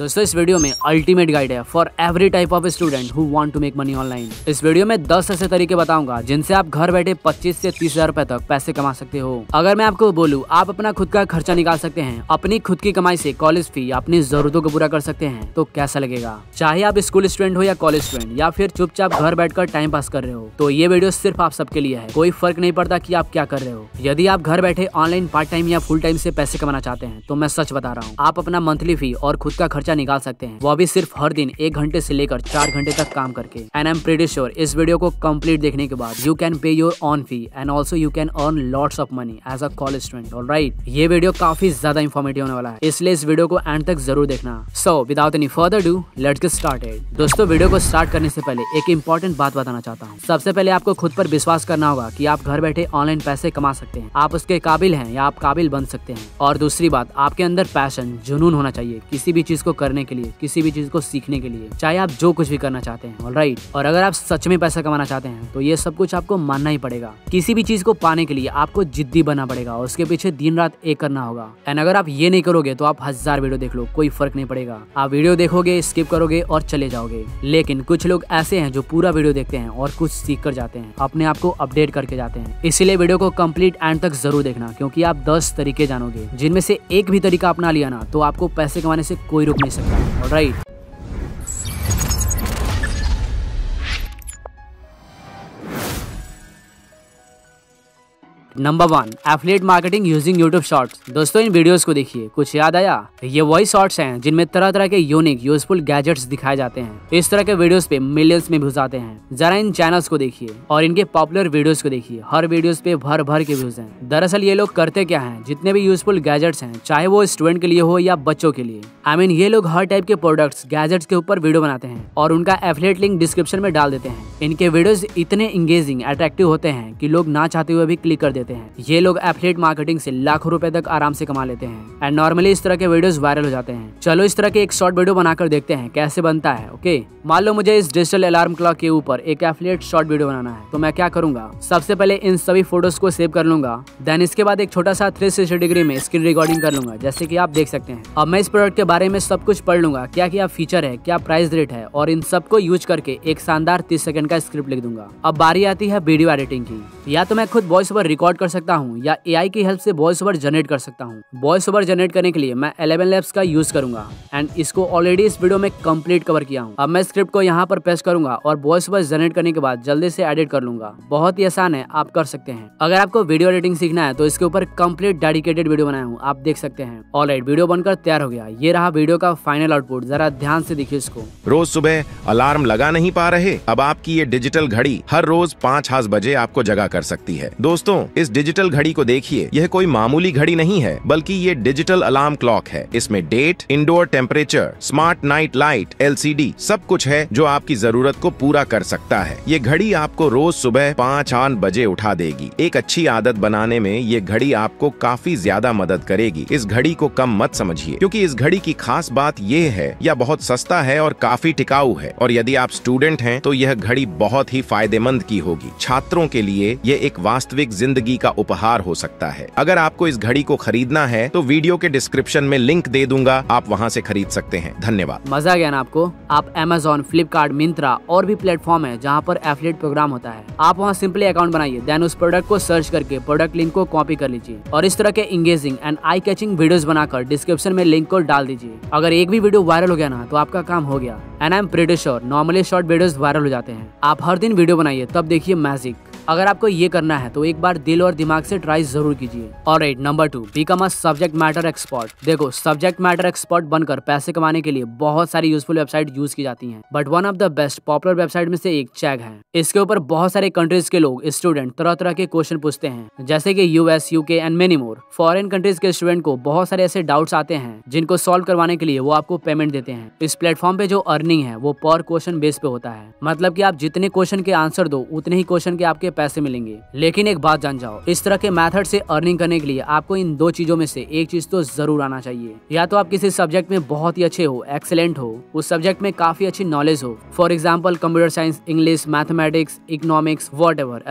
दोस्तों इस वीडियो में अल्टीमेट गाइड है for every type of student who want to make money online इस वीडियो में 10 ऐसे तरीके बताऊँगा जिनसे आप घर बैठे 25 से तीस हज़ार रूपए तक पैसे कमा सकते हो। अगर मैं आपको बोलूँ, आप अपना खुद का खर्चा निकाल सकते हैं, अपनी खुद की कमाई से कॉलेज फ़ी अपनी जरूरतों को पूरा कर सकते हैं तो कैसा लगेगा? चाहे आप स्कूल स्टूडेंट हो या कॉलेज स्टूडेंट या फिर चुपचाप घर बैठकर टाइम पास कर रहे हो तो ये वीडियो सिर्फ़ आप सबके लिए है। कोई फ़र्क नहीं पड़ता की आप क्या कर रहे हो। यदि आप घर बैठे ऑनलाइन पार्ट टाइम या फुल टाइम से पैसे कमाना चाहते हैं तो मैं सच बता रहा हूँ, आप अपना मंथली फ़ी और खुद का खर्चा निकाल सकते हैं। वो भी सिर्फ़ हर दिन एक घंटे से लेकर चार घंटे तक काम करके। And I am pretty sure इस वीडियो को कंप्लीट देखने के बाद you can pay your own fee and also you can earn lots of money as a college student all right ये वीडियो काफ़ी ज़्यादा इन्फॉर्मेटिव होने वाला है, इसलिए इस वीडियो को एंड तक ज़रूर देखना। So without any further do let's get started दोस्तों वीडियो को स्टार्ट करने से पहले एक इंपॉर्टेंट बात बताना चाहता हूँ। सबसे पहले आपको खुद पर विश्वास करना होगा कि आप घर बैठे ऑनलाइन पैसे कमा सकते हैं। आप उसके काबिल हैं या आप काबिल बन सकते हैं। और दूसरी बात, आपके अंदर पैशन जुनून होना चाहिए। किसी भी चीज़ को करने के लिए, किसी भी चीज़ को सीखने के लिए, चाहे आप जो कुछ भी करना चाहते हैं राइट और अगर आप सच में पैसा कमाना चाहते हैं तो ये सब कुछ आपको मानना ही पड़ेगा। किसी भी चीज़ को पाने के लिए आपको जिद्दी बनना पड़ेगा और उसके पीछे दिन रात एक करना होगा। एंड अगर आप ये नहीं करोगे तो आप हज़ार वीडियो देख लो, कोई फ़र्क नहीं पड़ेगा। आप वीडियो देखोगे स्किप करोगे और चले जाओगे। लेकिन कुछ लोग ऐसे हैं जो पूरा वीडियो देखते हैं और कुछ सीख कर जाते हैं, अपने आप को अपडेट करके जाते हैं। इसीलिए वीडियो को कंप्लीट एंड तक ज़रूर देखना, क्योंकि आप दस तरीके जानोगे। जिनमें से एक भी तरीका अपना लिया ना तो आपको पैसे कमाने से कोई रोक नहीं सकता। Right number one affiliate marketing using YouTube shorts दोस्तों, इन वीडियोस को देखिए। कुछ याद आया? ये वही शॉर्ट्स हैं, जिनमें तरह तरह के यूनिक यूजफुल गैजेट्स दिखाए जाते हैं। इस तरह के वीडियोस पे मिलियंस में व्यूज़ आते हैं। जरा इन चैनल्स को देखिए और इनके पॉपुलर वीडियोस को देखिए। हर वीडियोस पे भर भर के व्यूज़ हैं। दरअसल ये लोग करते क्या है? जितने भी यूजफुल गैजेट्स हैं, चाहे वो स्टूडेंट के लिए हो या बच्चों के लिए। आई मीन ये लोग हर टाइप के प्रोडक्ट्स गैजेट्स के ऊपर वीडियो बनाते हैं और उनका एफलेट लिंक डिस्क्रिप्शन में डाल देते हैं। इनके वीडियोस इतने इंगेजिंग अट्रैक्टिव होते हैं कि लोग ना चाहते हुए भी क्लिक कर देते ये लोग एफलेट मार्केटिंग से लाखों रुपए तक आराम से कमा लेते हैं। एंड नॉर्मली इस तरह के वीडियोस वायरल हो जाते हैं। चलो इस तरह के एक शॉर्ट वीडियो बनाकर देखते हैं, कैसे बनता है ओके मान लो मुझे इस डिजिटल अलार्म क्लॉक के ऊपर एक एफलेट शॉर्ट वीडियो बनाना है तो मैं क्या करूँगा? सबसे पहले इन सभी फ़ोटोज़ को सेव कर लूँगा। देन इसके बाद एक छोटा सा थ्री डिग्री में स्क्रीन रिकॉर्डिंग कर लूँगा, जैसे की आप देख सकते हैं। अब मैं इस प्रोडक्ट के बारे में सब कुछ पढ़ लूँगा, क्या क्या फीचर है, क्या प्राइस रेट है, और इन सबको यूज़ करके एक शानदार तीस सेकंड का स्क्रिप्ट लिख दूँगा। अब बारी आती है वीडियो एडिटिंग की। या तो मैं खुद वॉइस ओवर रिकॉर्ड कर सकता हूँ या एआई की हेल्प से वॉइस ओवर जनरेट कर सकता हूँ। वॉइस ओवर जनरेट करने के लिए मैं एलेवन लैब्स का यूज़ करूँगा। एंड इसको ऑलरेडी इस वीडियो में कंप्लीट कवर किया हूँ। अब मैं स्क्रिप्ट को यहाँ पर पेस्ट करूँगा और वॉइस ओवर जनरेट करने के बाद जल्दी से एडिट कर लूँगा। बहुत ही आसान है, आप कर सकते हैं। अगर आपको वीडियो एडिटिंग सीखना है तो इसके ऊपर कंप्लीट डेडिकेटेड वीडियो बनाया हूँ, आप देख सकते हैं। ऑल वीडियो बनकर तैयार हो गया। ये रहा वीडियो का फाइनल आउटपुट जरा ध्यान से देखिए इसको। रोज सुबह अलार्म लगा नहीं पा रहे? अब आपकी ये डिजिटल घड़ी हर रोज पाँच हाथ बजे आपको जगा कर सकती है। दोस्तों इस डिजिटल घड़ी को देखिए। यह कोई मामूली घड़ी नहीं है, बल्कि ये डिजिटल अलार्म क्लॉक है। इसमें date indoor temperature smart night light LCD सब कुछ है जो आपकी ज़रूरत को पूरा कर सकता है। ये घड़ी आपको रोज सुबह पाँच आठ बजे उठा देगी। एक अच्छी आदत बनाने में ये घड़ी आपको काफ़ी ज़्यादा मदद करेगी। इस घड़ी को कम मत समझिए, क्योंकि इस घड़ी की खास बात यह है, या बहुत सस्ता है और काफ़ी टिकाऊ है। और यदि आप स्टूडेंट हैं तो यह घड़ी बहुत ही फ़ायदेमंद की होगी। छात्रों के लिए ये एक वास्तविक ज़िंदगी का उपहार हो सकता है। अगर आपको इस घड़ी को खरीदना है तो वीडियो के डिस्क्रिप्शन में लिंक दे दूँगा। आप वहाँ ऐसी खरीद सकते हैं। धन्यवाद। मज़ा गया ना आपको? आप अमेजोन फ्लिपकार्ट मिंत्रा और भी प्लेटफॉर्म है जहाँ पर एफलेट प्रोग्राम होता है। आप वहाँ सिंपली अकाउंट बनाइए देन उस प्रोडक्ट को सर्च करके प्रोडक्ट लिंक को कॉपी कर लीजिए। और इस तरह के engaging and eye catching videos बनाकर डिस्क्रिप्शन में लिंक को डाल दीजिए। अगर एक भी वीडियो वायरल हो गया ना तो आपका काम हो गया। And I am pretty normally short videos viral हो जाते हैं। आप हर दिन वीडियो बनाइए, तब देखिए मैजिक अगर आपको ये करना है तो एक बार दिल और दिमाग से ट्राई ज़रूर कीजिए। और at number two become a subject matter expert देखो सब्जेक्ट मैटर एक्सपर्ट बनकर पैसे कमाने के लिए बहुत सारी यूजफुल वेबसाइट यूज़ की जाती है but one of the best popular website में से एक चैग है। इसके ऊपर बहुत सारे कंट्रीज़ के लोग स्टूडेंट तरह तरह के क्वेश्चन पूछते हैं, जैसे की US UK and many more foreign countries के स्टूडेंट को बहुत सारे ऐसे डाउट्स आते हैं, जिनको सॉल्व करवाने के लिए वो आपको पेमेंट देते हैं। इस प्लेटफॉर्म पे जो अर्निंग है, वो पर क्वेश्चन बेस पे होता है। मतलब की आप जितने क्वेश्चन के आंसर दो, उतने ही क्वेश्चन के आपके के पैसे मिलेंगे। लेकिन एक बात जान जाओ, इस तरह के मेथड से अर्निंग करने के लिए आपको इन दो चीज़ों में से एक चीज़ तो ज़रूर आना चाहिए। या तो आप किसी सब्जेक्ट में बहुत ही अच्छे हो एक्सेलेंट हो, उस सब्जेक्ट में काफ़ी अच्छी नॉलेज हो। For example computer science English mathematics economics whatever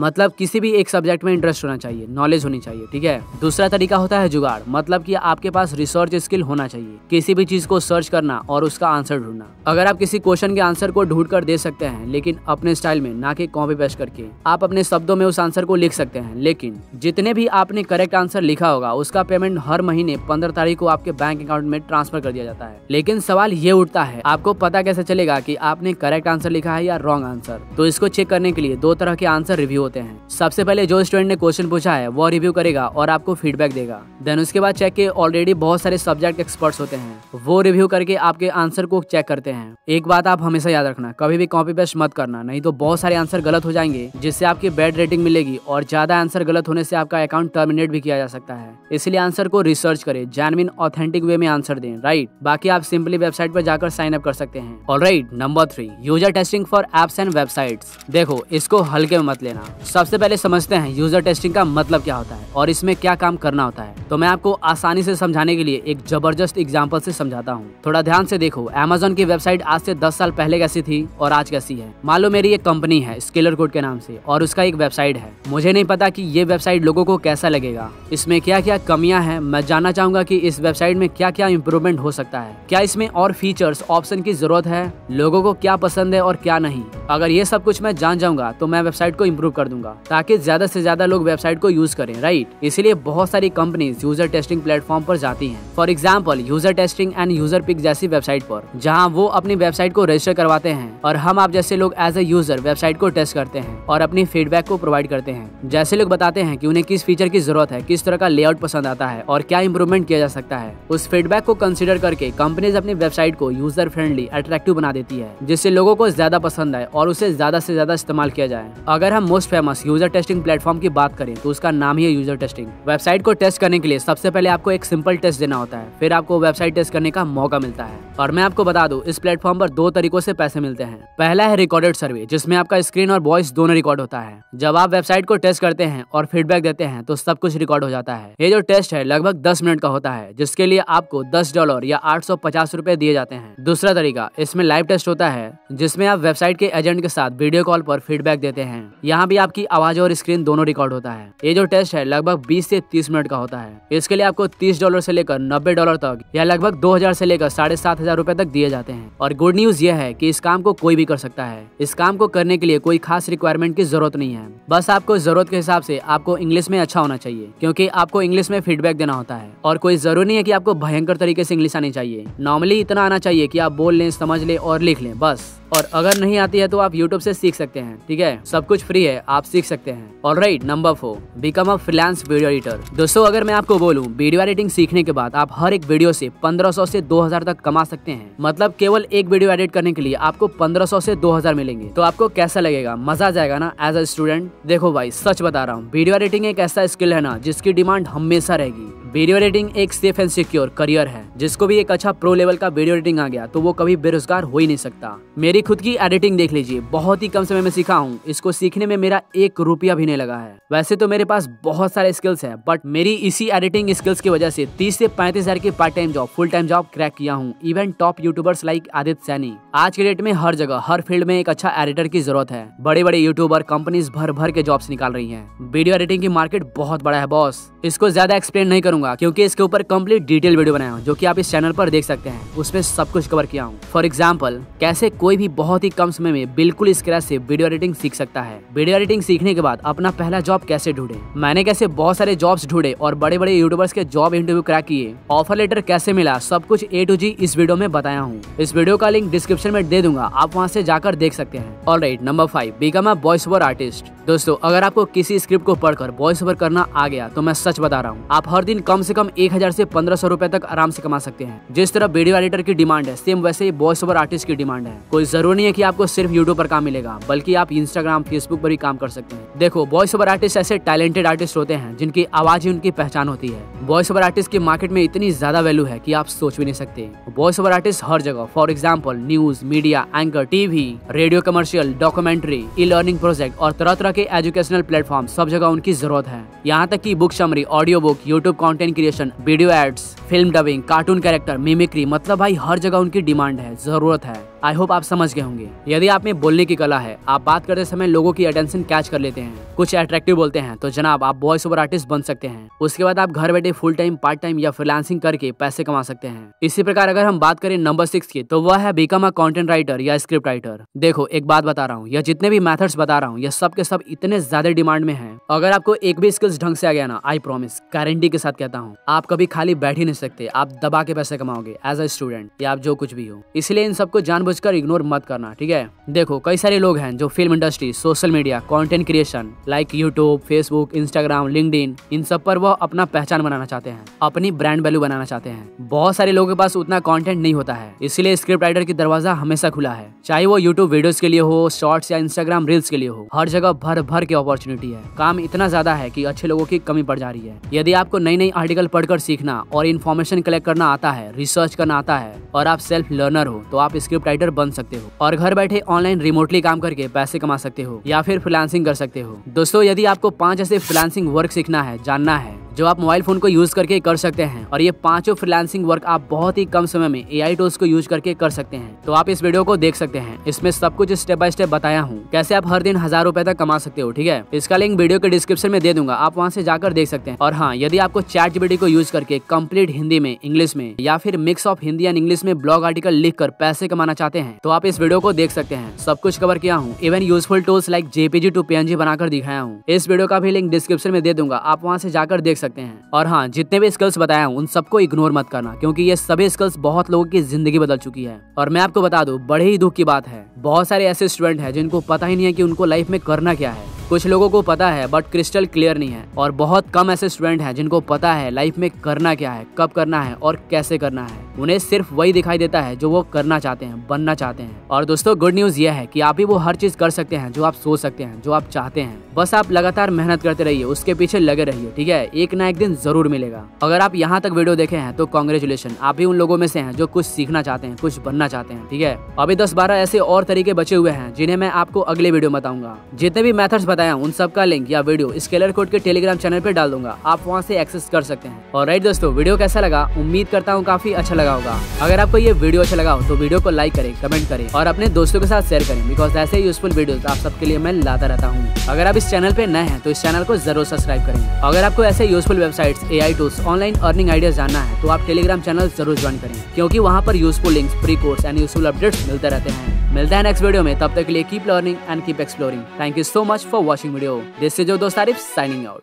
मतलब किसी भी एक सब्जेक्ट में इंटरेस्ट होना चाहिए नॉलेज होनी चाहिए, ठीक है? दूसरा तरीका होता है जुगाड़। मतलब की आपके पास रिसर्च स्किल होना चाहिए। किसी भी चीज़ को सर्च करना और उसका आंसर ढूंढना। अगर आप किसी क्वेश्चन के आंसर को ढूंढ कर दे सकते हैं, लेकिन अपने स्टाइल में, ना कि कॉपी पेस्ट करके। आप अपने शब्दों में उस आंसर को लिख सकते हैं। लेकिन जितने भी आपने करेक्ट आंसर लिखा होगा, उसका पेमेंट हर महीने पंद्रह तारीख को आपके बैंक अकाउंट में ट्रांसफ़र कर दिया जाता है। लेकिन सवाल ये उठता है, आपको पता कैसे चलेगा की आपने करेक्ट आंसर लिखा है या रॉन्ग आंसर तो इसको चेक करने के लिए दो तरह के आंसर रिव्यू होते हैं। सबसे पहले जो स्टूडेंट ने क्वेश्चन पूछा है, वो रिव्यू करेगा और आपको फीडबैक देगा। देन उसके बाद चेक के ऑलरेडी बहुत सारे सब्जेक्ट एक्सपर्ट्स होते हैं। वो रिव्यू करके आपके आंसर को चेक करते हैं। एक बात आप हमेशा याद रखना, कभी भी कॉपी पेस्ट मत करना, नहीं तो बहुत सारे आंसर गलत हो जाएँगे। जिससे आपकी बैड रेटिंग मिलेगी और ज़्यादा आंसर गलत होने से आपका अकाउंट टर्मिनेट भी किया जा सकता है। इसलिए आंसर को रिसर्च करें जैनविन ऑथेंटिक वे में आंसर दें राइट बाकी आप सिंपली वेबसाइट पर जाकर साइन अप कर सकते हैं। और right number three user testing for apps and website देखो, इसको हल्के में मत लेना। सबसे पहले समझते हैं यूज़र टेस्टिंग का मतलब क्या होता है और इसमें क्या काम करना होता है। तो मैं आपको आसानी से समझाने के लिए एक ज़बरदस्त एग्ज़ाम्पल से समझाता हूँ। थोड़ा ध्यान से देखो अमेजोन की वेबसाइट आज से दस साल पहले कैसी थी और आज कैसी है। मान लो मेरी एक कंपनी है स्केलर कोड के नाम से, और उसका एक वेबसाइट है। मुझे नहीं पता कि ये वेबसाइट लोगों को कैसा लगेगा। इसमें क्या क्या कमियाँ हैं? मैं जानना चाहूँगा कि इस वेबसाइट में क्या क्या इम्प्रूवमेंट हो सकता है। क्या इसमें और फीचर्स ऑप्शन की ज़रूरत है? लोगों को क्या पसंद है और क्या नहीं? अगर ये सब कुछ मैं जान जाऊँगा तो मैं वेबसाइट को इम्प्रूव कर दूँगा, ताकि ज़्यादा से ज़्यादा लोग वेबसाइट को यूज़ करें राइट इसीलिए बहुत सारी कंपनीज़ यूज़र टेस्टिंग प्लेटफॉर्म पर जाती हैं। For example user testing and user pick जैसी वेबसाइट पर, जहाँ वो अपनी वेबसाइट को रजिस्टर करवाते हैं, और हम आप जैसे लोग एज ए यूज़र वेबसाइट को टेस्ट करते हैं। और अपनी फीडबैक को प्रोवाइड करते हैं। जैसे लोग बताते हैं कि उन्हें किस फीचर की ज़रूरत है, किस तरह का लेआउट पसंद आता है और क्या इंप्रूवमेंट किया जा सकता है। उस फीडबैक को कंसिडर करके कंपनीज़ अपनी वेबसाइट को यूज़र फ्रेंडली अट्रैक्टिव बना देती है, जिससे लोगों को ज़्यादा पसंद आए और उसे ज़्यादा से ज़्यादा इस्तेमाल किया जाए। अगर हम most famous user testing platform की बात करें तो उसका नाम ही है यूज़र टेस्टिंग वेबसाइट को टेस्ट करने के लिए सबसे पहले आपको एक सिंपल टेस्ट देना होता है, फिर आपको वेबसाइट टेस्ट करने का मौका मिलता है। और मैं आपको बता दूँ, इस प्लेटफॉर्म पर दो तरीकों से पैसे मिलते हैं। पहला है रिकॉर्डेड सर्वे जिसमें आपका स्क्रीन और वॉइस दोनों रिकॉर्ड होता है। जब आप वेबसाइट को टेस्ट करते हैं और फीडबैक देते हैं तो सब कुछ रिकॉर्ड हो जाता है। ये जो टेस्ट है, लगभग दस मिनट का होता है, जिसके लिए आपको दस डॉलर या आठ सौ पचास रूपए दिए जाते हैं। दूसरा तरीका, इसमें लाइव टेस्ट होता है, जिसमें आप वेबसाइट के एजेंट के साथ वीडियो कॉल पर फीडबैक देते हैं। यहाँ भी आपकी आवाज़ और स्क्रीन दोनों रिकॉर्ड होता है। ये जो टेस्ट है, लगभग बीस से तीस मिनट का होता है। इसके लिए आपको तीस डॉलर से लेकर नब्बे डॉलर तक या लगभग दो हज़ार से लेकर साढ़े सात हज़ार रूपए तक दिए जाते हैं। और गुड न्यूज़ ये है कि इस काम को कोई भी कर सकता है। इस काम को करने के लिए कोई खास रिक्वायरमेंट की ज़रूरत नहीं है। बस आपको ज़रूरत के हिसाब से आपको इंग्लिश में अच्छा होना चाहिए, क्योंकि आपको इंग्लिश में फीडबैक देना होता है। और कोई ज़रूरी नहीं है कि आपको भयंकर तरीके से इंग्लिश आनी चाहिए। नॉर्मली इतना आना चाहिए कि आप बोल लें, समझ लें और लिख लें, बस। और अगर नहीं आती है तो आप यूट्यूब से सीख सकते हैं, ठीक है? सब कुछ फ्री है, आप सीख सकते हैं। और right number four become a freelance video editor दोस्तों, अगर मैं आपको बोलूँ वीडियो एडिटिंग सीखने के बाद आप हर एक वीडियो से 1500 से 2000 तक कमा सकते हैं। मतलब केवल एक वीडियो एडिट करने के लिए आपको 1500 से 2000 मिलेंगे। तो आपको कैसा लगेगा? मज़ा आ जाएगा ना एज अ स्टूडेंट देखो भाई, सच बता रहा हूँ वीडियो एडिटिंग एक ऐसा स्किल है ना, जिसकी डिमांड हमेशा रहेगी। वीडियो एडिटिंग एक सेफ़ एंड सिक्योर करियर है, जिसको भी एक अच्छा प्रो लेवल का वीडियो एडिटिंग आ गया तो वो कभी बेरोजगार हो ही नहीं सकता। मेरी खुद की एडिटिंग देख लीजिए, बहुत ही कम समय में सीखा हूँ। इसको सीखने में मेरा एक रुपया भी नहीं लगा है। वैसे तो मेरे पास बहुत सारे स्किल्स है बट मेरी इसी एडिटिंग स्किल्स की वजह से तीस से पैंतीस हज़ार की part time job full time job crack किया हूँ। Even top YouTubers like Aditya Saini आज के डेट में हर जगह, हर फ़ील्ड में एक अच्छा एडिटर की ज़रूरत है। बड़े बड़े यूट्यूबर कंपनीज़ भर भर के जॉब्स निकाल रही है। वीडियो एडिटिंग की मार्केट बहुत बड़ा है बॉस इसको ज़्यादा एक्सप्लेन नहीं करूँगा, क्योंकि इसके ऊपर कंप्लीट डिटेल वीडियो बनाया हूँ, जो कि आप इस चैनल पर देख सकते हैं। उसमें सब कुछ कवर किया हूँ। फॉर एग्ज़ाम्पल कैसे कोई भी बहुत ही कम समय में बिल्कुल स्क्रैच से वीडियो एडिटिंग सीख सकता है। वीडियो एडिटिंग सीखने के बाद अपना पहला जॉब कैसे ढूंढे? मैंने कैसे बहुत सारे जॉब्स ढूंढे और बड़े बड़े यूट्यूबर्स के जॉब इंटरव्यू क्रैक किए? ऑफ़र लेटर कैसे मिला? सब कुछ ए टू जी इस वीडियो में बताया हूँ। इस वीडियो का लिंक डिस्क्रिप्शन में दे दूँगा, आप वहाँ से जाकर देख सकते हैं। All right number five become a voice over artist दोस्तों, अगर आपको किसी स्क्रिप्ट को पढ़कर वॉइस ओवर करना आ गया तो मैं सच बता रहा हूँ, आप हर दिन कम से कम एक हज़ार से पंद्रह सौ रुपए तक आराम से कमा सकते हैं। जिस तरह वीडियो एडिटर की डिमांड है सेम वैसे ही वॉइस ओवर आर्टिस्ट की डिमांड है। कोई ज़रूरी नहीं है कि आपको सिर्फ़ यूट्यूब पर काम मिलेगा, बल्कि आप इंस्टाग्राम फेसबुक पर भी काम कर सकते हैं। देखो वॉइस ओवर आर्टिस्ट ऐसे टैलेंटेड आर्टिस्ट होते हैं, जिनकी आवाज़ ही उनकी पहचान होती है। वॉइस ओवर आर्टिस्ट की मार्केट में इतनी ज़्यादा वैल्यू है की आप सोच भी नहीं सकते। वॉइस ओवर आर्टिस्ट हर जगह for example news media anchor TV radio commercial documentary e learning project और तरह तरह के एजुकेशनल प्लेटफॉर्म सब जगह उनकी ज़रूरत है। यहाँ तक की book summary audio book YouTube content creation video ads film dubbing cartoon character mimicry मतलब भाई हर जगह उनकी डिमांड है, ज़रूरत है। आई होप आप समझ गए होंगे। यदि आप में बोलने की कला है, आप बात करते समय लोगों की अटेंशन कैच कर लेते हैं। कुछ अट्रैक्टिव बोलते हैं तो जनाब आप वॉइस ओवर आर्टिस्ट बन सकते हैं। उसके बाद आप घर बैठे फुल टाइम पार्ट टाइम या फ्रीलांसिंग करके पैसे कमा सकते हैं। इसी प्रकार अगर हम बात करें नंबर सिक्स की तो वह है बिकम अ कॉन्टेंट राइटर या स्क्रिप्ट राइटर देखो, एक बात बता रहा हूँ, या जितने भी मेथड्स बता रहा हूँ, यह सब के सब इतने ज़्यादा डिमांड में है। अगर आपको एक भी स्किल्स ढंग से आ गया ना आई प्रोमिस गारंटी के साथ कहता हूँ, आप कभी खाली बैठ ही नहीं सकते, आप दबा के पैसे कमाओगे एज अ स्टूडेंट या आप जो कुछ भी हो। इसलिए इन सबको जानबूझकर इग्नोर मत करना, ठीक है? देखो, कई सारे लोग हैं जो film industry social media content creation like YouTube Facebook Instagram LinkedIn सब पर वो अपना पहचान बनाना चाहते हैं, अपनी ब्रांड वैल्यू बनाना चाहते हैं। बहुत सारे लोगों के पास उतना कॉन्टेंट नहीं होता है, इसलिए स्क्रिप्ट राइटर की दरवाज़ा हमेशा खुला है, चाहे वो यूट्यूब वीडियोस के लिए हो शॉर्ट्स या इंस्टाग्राम रील्स के लिए हो, हर जगह भर भर की अपॉर्चुनिटी है। काम इतना ज़्यादा है की अच्छे लोगों की कमी पड़ जा रही है। यदि आपको नई नई आर्टिकल पढ़कर सीखना और इन्फॉर्मेशन कलेक्ट करना आता है रिसर्च करना आता है, और आप सेल्फ लर्नर हो तो आप स्क्रिप्ट राइटर बन सकते हो और घर बैठे ऑनलाइन रिमोटली काम करके पैसे कमा सकते हो या फिर फ्रीलांसिंग कर सकते हो। दोस्तों, यदि आपको पाँच ऐसे फ्रीलांसिंग वर्क सीखना है, जानना है जो आप मोबाइल फ़ोन को यूज़ करके कर सकते हैं और ये पाँचों फ्रीलांसिंग वर्क आप बहुत ही कम समय में ए आई टूल्स को यूज़ करके कर सकते हैं। तो आप इस वीडियो को देख सकते हैं। इसमें सब कुछ स्टेप बाय स्टेप बताया हूँ। कैसे आप हर दिन हज़ार रुपए तक कमा सकते हो, ठीक है? इसका लिंक वीडियो के डिस्क्रिप्शन में दे दूँगा। आप वहाँ से जाकर देख सकते हैं। और हाँ यदि आपको चैट जीबीटी को यूज़ करके कंप्लीट हिंदी में इंग्लिश में, या फिर mix of Hindi and English में ब्लॉग आर्टिकल लिख पैसे कमाना चाहते हैं तो आप इस वीडियो को देख सकते हैं। सब कुछ कवर किया हूँ। Even useful tools like JPG to PNG बनाकर दिखाया हूँ। इस वीडियो का भी लिंक डिस्क्रिप्शन में दे दूँगा। आप वहाँ से जाकर देख सकते हैं। और हाँ जितने भी स्किल्स बताया उन सबको इग्नोर मत करना, क्योंकि ये सभी स्किल्स बहुत लोगों की ज़िंदगी बदल चुकी है। और मैं आपको बता दू, बड़े ही दुख की बात है। बहुत सारे ऐसे स्टूडेंट है जिनको पता ही नहीं है की उनको लाइफ में करना क्या है। कुछ लोगों को पता है बट क्रिस्टल क्लियर नहीं है। और बहुत कम ऐसे स्टूडेंट हैं जिनको पता है लाइफ में करना क्या है, कब करना है और कैसे करना है। उन्हें सिर्फ़ वही दिखाई देता है जो वो करना चाहते हैं, बनना चाहते हैं। और दोस्तों गुड न्यूज़ ये है कि आप ही वो हर चीज़ कर सकते हैं जो आप सोच सकते हैं, जो आप चाहते हैं। बस आप लगातार मेहनत करते रहिए, उसके पीछे लगे रहिए, ठीक है? एक ना एक दिन ज़रूर मिलेगा। अगर आप यहाँ तक वीडियो देखे हैं तो कॉन्ग्रेचुलेशन आप भी उन लोगों में से हैं जो कुछ सीखना चाहते हैं, कुछ बनना चाहते हैं, ठीक है? अभी दस बारह ऐसे और तरीके बचे हुए हैं जिन्हें मैं आपको अगले वीडियो बताऊँगा। जितने भी मेथड्स बताया, उन सब का लिंक या वीडियो स्केलर कोड के टेलीग्राम चैनल पर डाल दूँगा। आप वहाँ से एक्सेस कर सकते हैं। और राइट दोस्तों वीडियो कैसा लगा? उम्मीद करता हूँ काफ़ी अच्छा लगा होगा। अगर आपको ये वीडियो अच्छा लगा हो तो वीडियो को लाइक करें कमेंट करें और अपने दोस्तों के साथ शेयर करें बिकॉज़ ऐसे यूजफुल वीडियो आप सबके लिए मैं लाता रहता हूँ। अगर आप इस चैनल पे नए हैं तो इस चैनल को ज़रूर सब्सक्राइब करें। अगर आपको ऐसे useful website A I tools online earning idea जानना है तो आप टेलीग्राम चैनल ज़रूर ज्वाइन करें, क्योंकि वहाँ पर useful links free course and useful updates मिलते रहते हैं। मिलता है नेक्स्ट वीडियो में, तब तक के लिए keep learning and keep exploring thank you so much for watching video. This से जो दोस्त आरिफ साइनिंग आउट